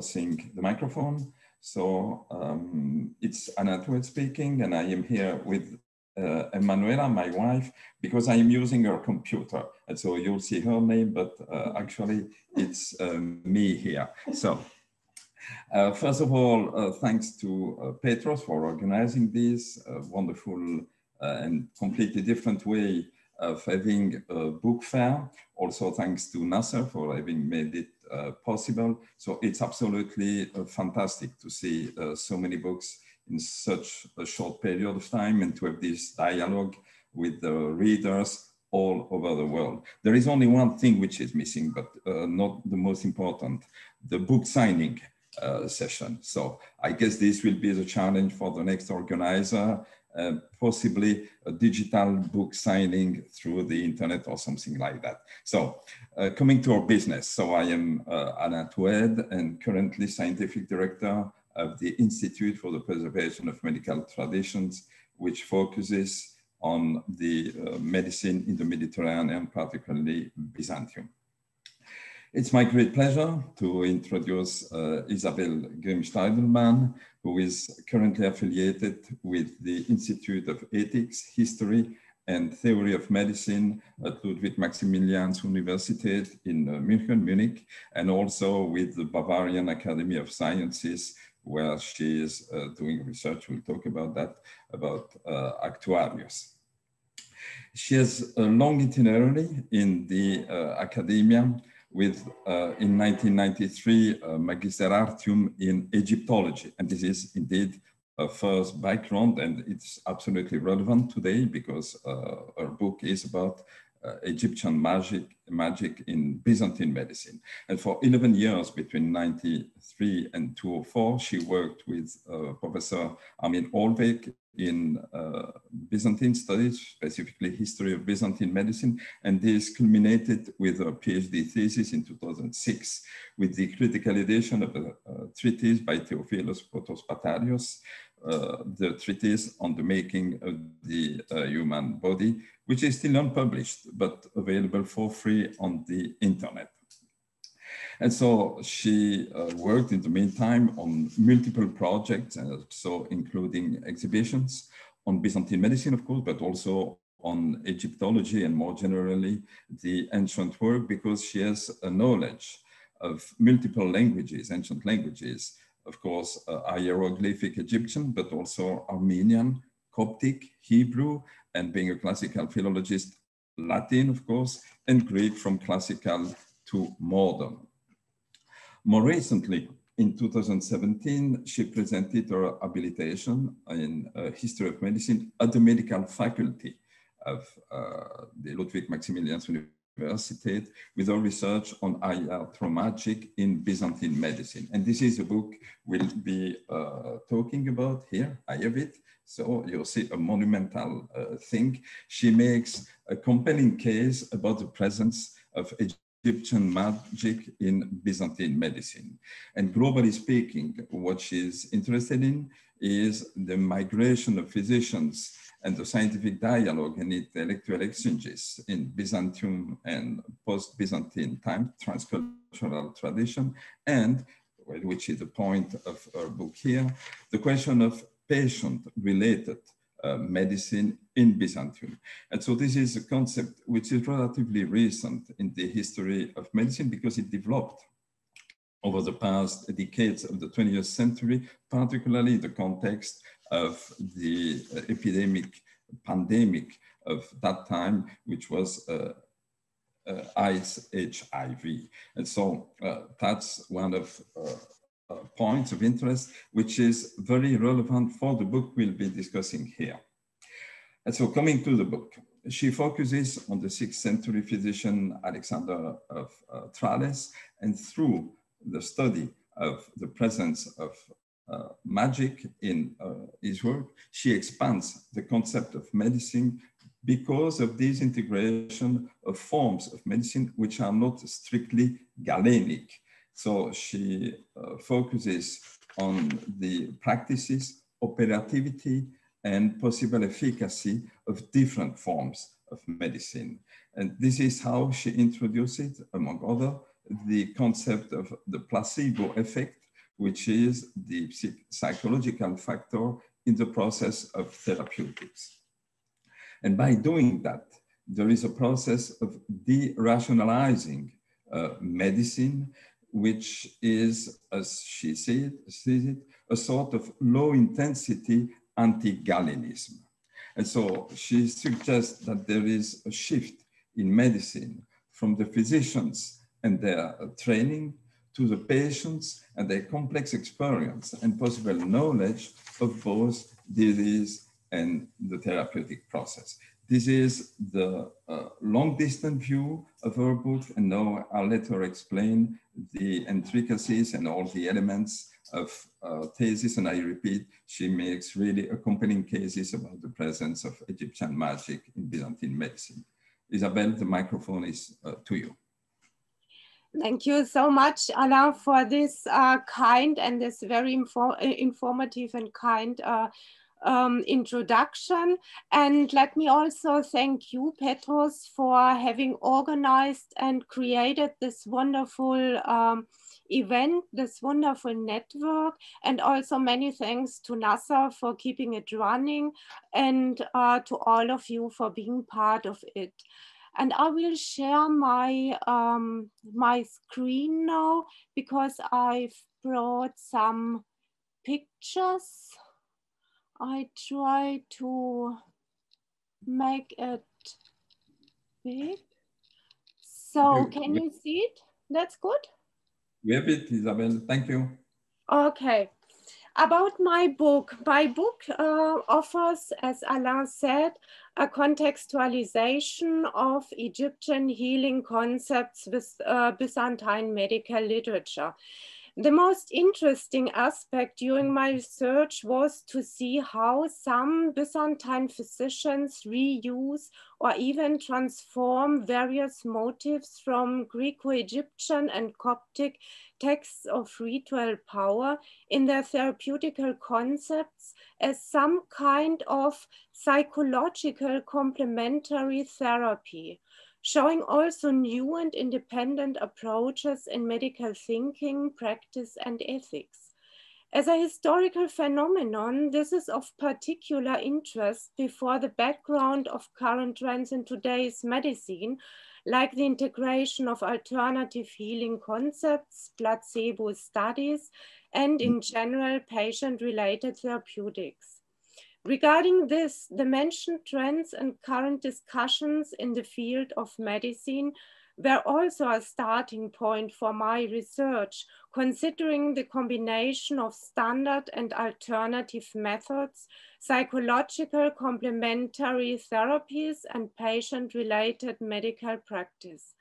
the microphone. So um, it's Alain Touwaide speaking, and I am here with uh, Emanuela, my wife, because I am using her computer. And so you'll see her name, but uh, actually it's um, me here. So uh, first of all, uh, thanks to uh, Petros for organizing this wonderful and completely different way of having a book fair. Also thanks to Nasser for having made it possible. So it's absolutely uh, fantastic to see uh, so many books in such a short period of time and to have this dialogue with the readers all over the world. There is only one thing which is missing, but uh, not the most important, the book signing uh, session. So I guess this will be the challenge for the next organizer uh, possibly a digital book signing through the internet or something like that. So uh, coming to our business. So I am uh, Alain and currently scientific director of the Institute for the Preservation of Medical Traditions, which focuses on the uh, medicine in the Mediterranean, and particularly Byzantium. It's my great pleasure to introduce uh, Isabel Grimm-Stadelmann, who is currently affiliated with the Institute of Ethics, History, and Theory of Medicine at Ludwig Maximilians Universität in uh, München, Munich, and also with the Bavarian Academy of Sciences, where she is uh, doing research. We'll talk about that, about uh, actuarius. She has a long itinerary in the uh, academia with, uh, in 1993, uh, Magister Artium in Egyptology. And this is indeed a first background and it's absolutely relevant today because uh, our book is about uh, Egyptian magic, magic in Byzantine medicine. And for 11 years between 93 and 2004, she worked with uh, Professor Armin Hohlweg in uh, Byzantine studies, specifically history of Byzantine medicine, and this culminated with a PhD thesis in 2006 with the critical edition of a, a treatise by Theophilus Protospatarios, uh, the treatise on the making of the uh, human body, which is still unpublished, but available for free on the internet. And so she uh, worked in the meantime on multiple projects, uh, so including exhibitions on Byzantine medicine, of course, but also on Egyptology and more generally the ancient work because she has a knowledge of multiple languages, ancient languages, of course, uh, hieroglyphic Egyptian, but also Armenian, Coptic, Hebrew, and being a classical philologist, Latin, of course, and Greek from classical to modern. More recently, in 2017, she presented her habilitation in uh, history of medicine at the medical faculty of uh, the Ludwig Maximilians University with her research on iatromagic in Byzantine medicine. And this is a book we'll be uh, talking about here. I have it. So you'll see a monumental uh, thing. She makes a compelling case about the presence of Egyptian magic in Byzantine medicine. And globally speaking, what she's interested in is the migration of physicians and the scientific dialogue and intellectual exchanges in Byzantium and post-Byzantine time, transcultural tradition, and which is the point of our book here, the question of patient-related uh, medicine in Byzantium. And so this is a concept which is relatively recent in the history of medicine because it developed over the past decades of the 20th century, particularly in the context of the uh, epidemic pandemic of that time, which was uh, uh, HIV. And so uh, that's one of uh, uh, points of interest, which is very relevant for the book we'll be discussing here. And so coming to the book, she focuses on the sixth century physician Alexander of uh, Tralles, and through the study of the presence of uh, magic in uh, his work, she expands the concept of medicine because of this integration of forms of medicine which are not strictly Galenic, so she uh, focuses on the practices, operativity, and possible efficacy of different forms of medicine. And this is how she introduced, among other, the concept of the placebo effect, which is the psychological factor in the process of therapeutics. And by doing that, there is a process of de-rationalizing uh, medicine, which is, as she said, sees it, a sort of low intensity anti-Galenism. And so she suggests that there is a shift in medicine from the physicians and their training to the patients and their complex experience and possible knowledge of both disease and the therapeutic process. This is the uh, long distance view of her book, and now I'll let her explain the intricacies and all the elements of uh, thesis. And I repeat, she makes really accompanying cases about the presence of Egyptian magic in Byzantine medicine. Isabel, the microphone is uh, to you. Thank you so much, Alain, for this uh, kind and this very info informative and kind uh, um, introduction. And let me also thank you, Petros, for having organized and created this wonderful um, event, this wonderful network, and also many thanks to NASA for keeping it running and uh, to all of you for being part of it. And I will share my, um, my screen now because I've brought some pictures. I try to make it big. So can you see it? That's good? We have it, Isabel. Thank you. Okay. About my book, my book uh, offers, as Alain said, a contextualization of Egyptian healing concepts with uh, Byzantine medical literature. The most interesting aspect during my research was to see how some Byzantine physicians reuse or even transform various motifs from Greco-Egyptian and Coptic texts of ritual power in their therapeutical concepts as some kind of psychological complementary therapy showing also new and independent approaches in medical thinking, practice, and ethics. As a historical phenomenon, this is of particular interest before the background of current trends in today's medicine, like the integration of alternative healing concepts, placebo studies, and in general patient-related therapeutics. Regarding this, the mentioned trends and current discussions in the field of medicine were also a starting point for my research, considering the combination of standard and alternative methods, psychological complementary therapies, and patient-related medical practice.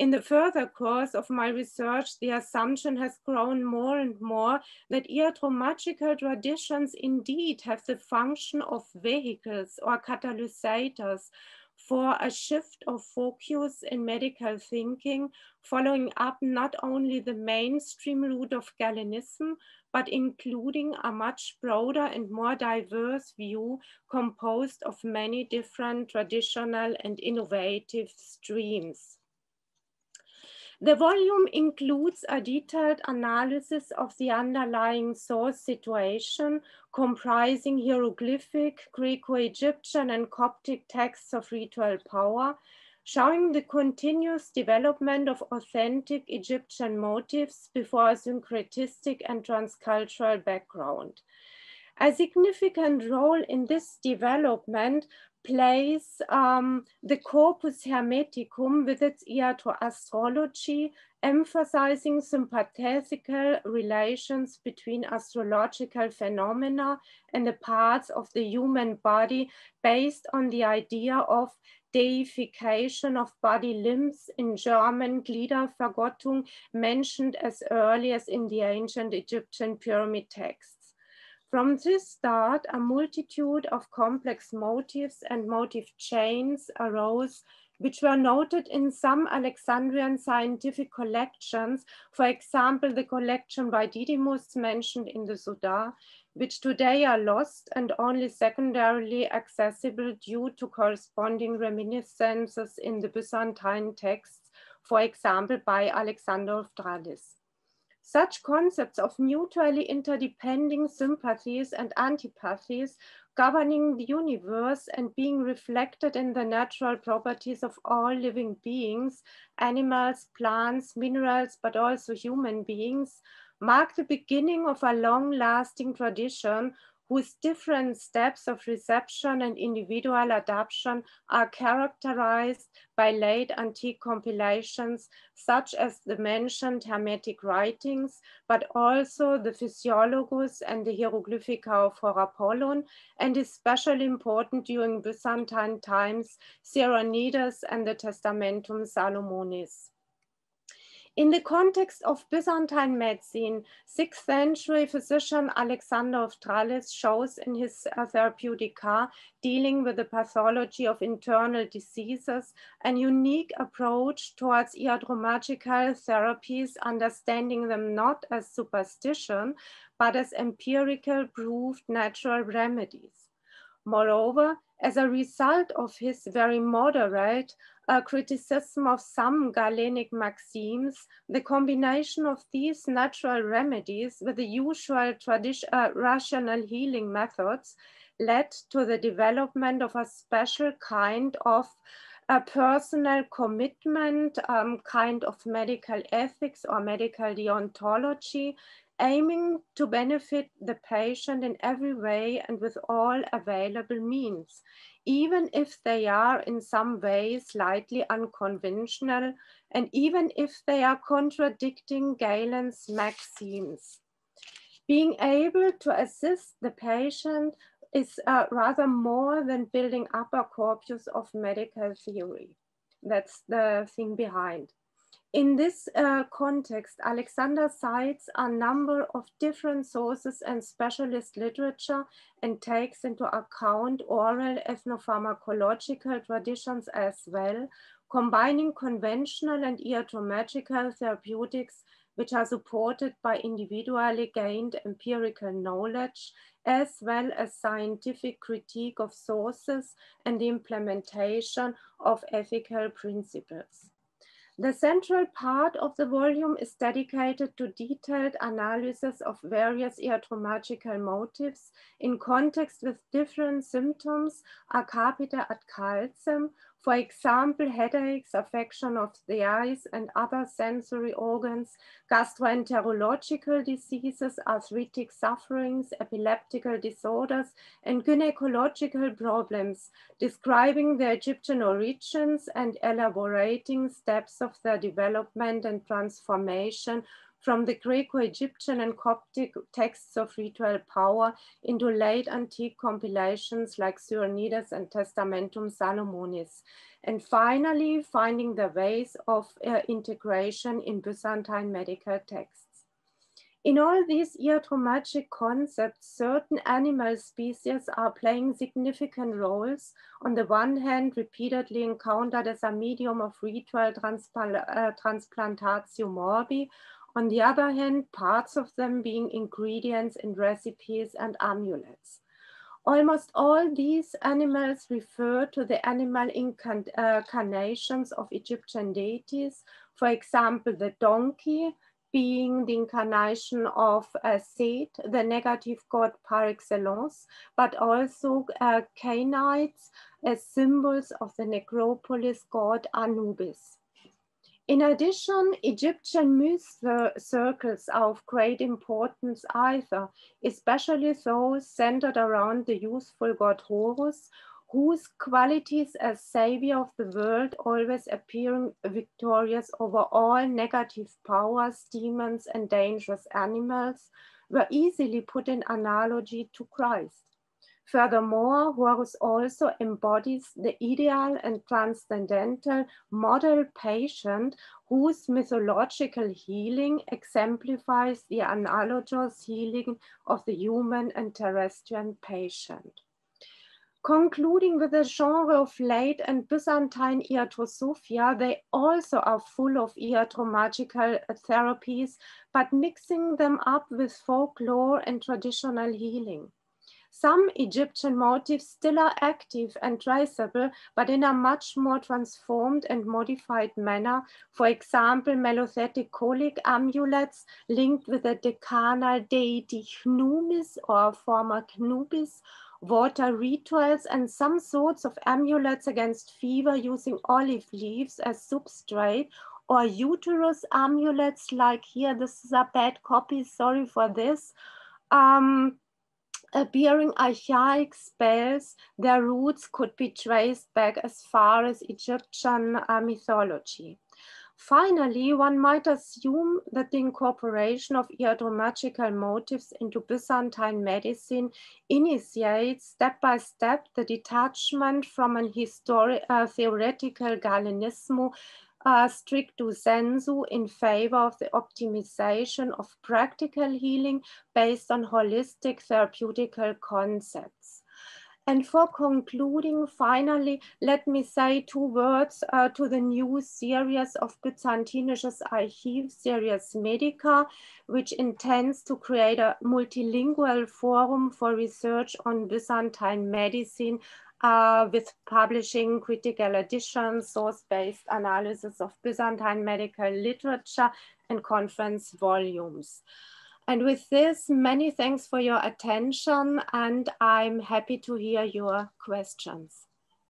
In the further course of my research, the assumption has grown more and more that iatromagical traditions indeed have the function of vehicles or catalysts for a shift of focus in medical thinking, following up not only the mainstream route of Galenism, but including a much broader and more diverse view composed of many different traditional and innovative streams. The volume includes a detailed analysis of the underlying source situation, comprising hieroglyphic, Greco-Egyptian and Coptic texts of ritual power, showing the continuous development of authentic Egyptian motifs before a syncretistic and transcultural background. A significant role in this development plays um, the Corpus Hermeticum with its iatroastrology, emphasizing sympathetical relations between astrological phenomena and the parts of the human body based on the idea of deification of body limbs in German Gliedervergottung mentioned as early as in the ancient Egyptian pyramid texts. From this start, a multitude of complex motifs and motif chains arose, which were noted in some Alexandrian scientific collections, for example, the collection by Didymus mentioned in the Suda, which today are lost and only secondarily accessible due to corresponding reminiscences in the Byzantine texts, for example, by Alexander of Tralles. Such concepts of mutually interdepending sympathies and antipathies governing the universe and being reflected in the natural properties of all living beings, animals, plants, minerals, but also human beings, mark the beginning of a long lasting tradition whose different steps of reception and individual adaptation are characterized by late antique compilations, such as the mentioned Hermetic writings, but also the Physiologus and the Hieroglyphica of Apollon, and especially important during Byzantine times, Cyranides and the Testamentum Salomonis. In the context of Byzantine medicine, 6th century physician Alexander of Tralles shows in his uh, Therapeutica dealing with the pathology of internal diseases an unique approach towards iatromagical therapies, understanding them not as superstition, but as empirical proved natural remedies. Moreover, as a result of his very moderate uh, criticism of some Galenic maxims, the combination of these natural remedies with the usual uh, rational healing methods led to the development of a special kind of a personal commitment, um, kind of medical ethics or medical deontology, aiming to benefit the patient in every way and with all available means, even if they are in some way slightly unconventional and even if they are contradicting Galen's maxims. Being able to assist the patient is uh, rather more than building up a corpus of medical theory. That's the thing behind. In this uh, context, Alexander cites a number of different sources and specialist literature and takes into account oral ethnopharmacological traditions as well, combining conventional and iatromagical therapeutics which are supported by individually gained empirical knowledge, as well as scientific critique of sources and the implementation of ethical principles. The central part of the volume is dedicated to detailed analysis of various iatromagical motives in context with different symptoms a capita ad calcem, for example, headaches, affection of the eyes and other sensory organs, gastroenterological diseases, arthritic sufferings, epileptical disorders, and gynecological problems, describing the Egyptian origins and elaborating steps of their development and transformation from the Greco-Egyptian and Coptic texts of ritual power into late antique compilations like Cyranides and Testamentum Salomonis. And finally, finding the ways of uh, integration in Byzantine medical texts. In all these iatromagic concepts, certain animal species are playing significant roles. On the one hand, repeatedly encountered as a medium of ritual uh, transplantatio morbi, on the other hand, parts of them being ingredients in recipes and amulets. Almost all these animals refer to the animal incarnations of Egyptian deities. For example, the donkey being the incarnation of uh, Set, the negative god par excellence, but also uh, as symbols of the necropolis god Anubis. In addition, Egyptian myth circles are of great importance either, especially those centered around the youthful god Horus, whose qualities as savior of the world always appearing victorious over all negative powers, demons, and dangerous animals, were easily put in analogy to Christ. Furthermore, Horus also embodies the ideal and transcendental model patient whose mythological healing exemplifies the analogous healing of the human and terrestrial patient. Concluding with the genre of late and Byzantine iatrosophia, they also are full of iatromagical therapies, but mixing them up with folklore and traditional healing. Some Egyptian motifs still are active and traceable, but in a much more transformed and modified manner. For example, melothetic colic amulets linked with the decanal deity Chnumis or former Knubis, water rituals, and some sorts of amulets against fever using olive leaves as substrate or uterus amulets like here, this is a bad copy, sorry for this. Um, appearing archaic spells, their roots could be traced back as far as Egyptian uh, mythology. Finally, one might assume that the incorporation of iatromagical motifs into Byzantine medicine initiates step by step the detachment from an uh, theoretical Galenismo uh, stricto sensu in favor of the optimization of practical healing based on holistic therapeutical concepts. And for concluding, finally, let me say two words uh, to the new series of Byzantinisches Archiv, Series Medica, which intends to create a multilingual forum for research on Byzantine medicine uh, with publishing critical editions, source-based analysis of Byzantine medical literature, and conference volumes. And with this, many thanks for your attention, and I'm happy to hear your questions.